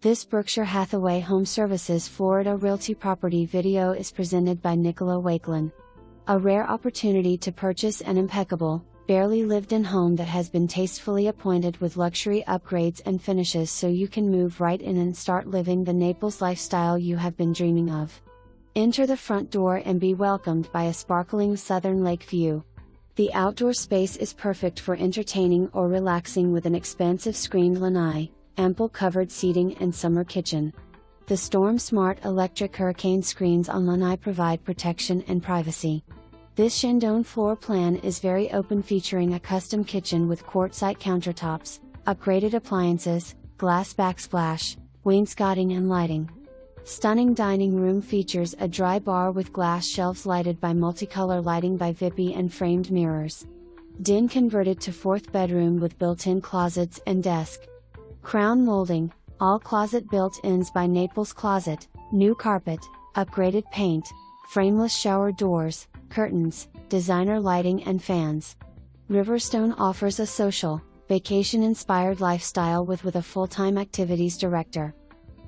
This Berkshire Hathaway Home Services Florida Realty property video is presented by Nicola Wakelin. A rare opportunity to purchase an impeccable, barely lived in home that has been tastefully appointed with luxury upgrades and finishes so you can move right in and start living the Naples lifestyle you have been dreaming of. Enter the front door and be welcomed by a sparkling southern lake view. The outdoor space is perfect for entertaining or relaxing with an expansive screened lanai, ample covered seating and summer kitchen. The Storm Smart electric hurricane screens on lanai provide protection and privacy. This Chandon floor plan is very open featuring a custom kitchen with quartzite countertops, upgraded appliances, glass backsplash, wainscoting and lighting. Stunning dining room features a dry bar with glass shelves lighted by multicolor lighting by Vippy and framed mirrors. Den converted to fourth bedroom with built-in closets and desk. Crown molding, all closet built-ins by Naples Closet, new carpet, upgraded paint, frameless shower doors, curtains, designer lighting and fans. Riverstone offers a social, vacation-inspired lifestyle with with a full-time activities director.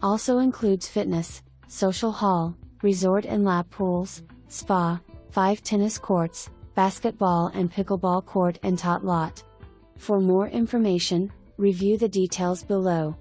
Also includes fitness, social hall, resort and lap pools, spa, 5 tennis courts, basketball and pickleball court and tot lot. For more information, review the details below.